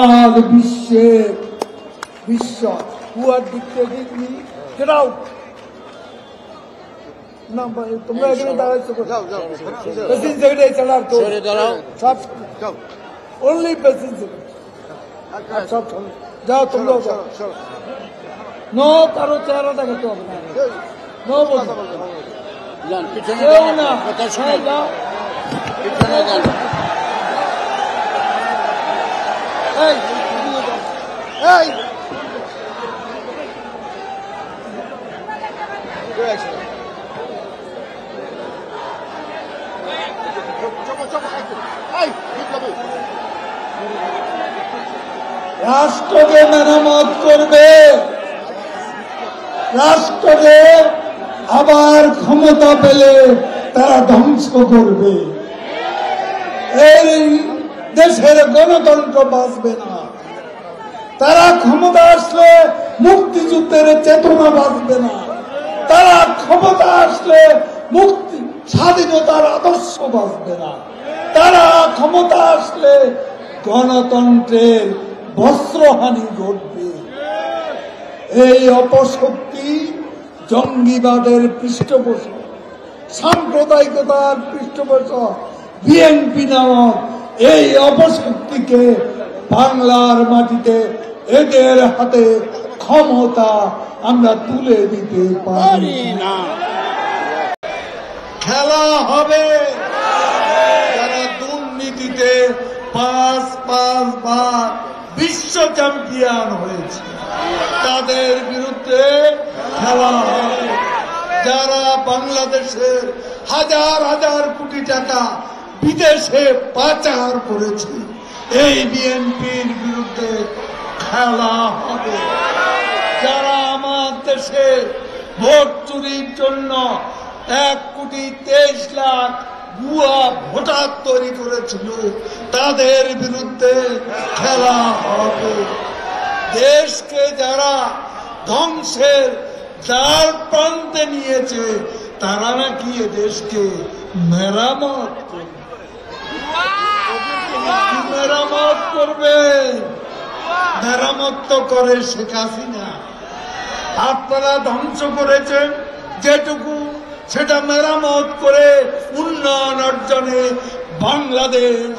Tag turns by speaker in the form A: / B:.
A: আর বিশ্বের বিশ্ব। Who are dictating me get out না ভাই, তোমরা এখানে দাঁড়াইছো প্রেসিডেন্ট সেক্রেটারি ছাড়া আর
B: সরে দাঁড়াও।
A: সব অনলি প্রেসিডেন্ট সেক্রেটারি সব যাও তোমরা যাও। নো কারও চেহারা দেখাতে হবে না। নো বলতে
B: যান পিছনে
A: কেউ না।
B: কথা শুনে।
A: যাও।
B: পিছনে
A: যাও। রাষ্ট্রকে মেরামত করবে। রাষ্ট্রকে আবার ক্ষমতা পেলে তারা ধ্বংস করবে। এই দেশের গণতন্ত্র বাঁচবে না। তারা ক্ষমতা আসলে মুক্তিযুদ্ধের চেতনা বাঁচবে না। তারা ক্ষমতা আসলে মুক্তি, স্বাধীনতার আদর্শ বাঁচবে না। তারা ক্ষমতা আসলে গণতন্ত্রের বস্ত্রহানি ঘটবে। এই অপশক্তি জঙ্গিবাদের পৃষ্ঠপোষক, সাম্প্রদায়িকতার পৃষ্ঠপোষক, বিএনপি নামক এই অপশক্তিকে বাংলার মাটিতে এদের হাতে ক্ষমতা আমরা তুলে দিতে পারি
B: না।
A: খেলা হবে। যারা দুর্নীতিতে পাঁচ পাঁচ বার বিশ্ব চ্যাম্পিয়ন হয়েছে, তাদের বিরুদ্ধে খেলা হবে। যারা বাংলাদেশের হাজার হাজার কোটি টাকা বিদেশে পাচার করেছে। এই বিএনপির বিরুদ্ধে খেলা হবে। যারা আমার দেশে ভোট চুরির জন্য এক কোটি তেইশ লাখ ভুয়া ভোটার তৈরি করেছিল, তাদের বিরুদ্ধে খেলা হবে। দেশকে যারা ধ্বংসের যার প্রান্তে নিয়েছে, তারা নাকি দেশকে মেরামত করবে। মেরামত করবে। মেরামত করে শেখ হাসিনা। আপনারা ধ্বংস করেছেন যেটুকু, সেটা মেরামত করে উন্নয়ন অর্জনে বাংলাদেশ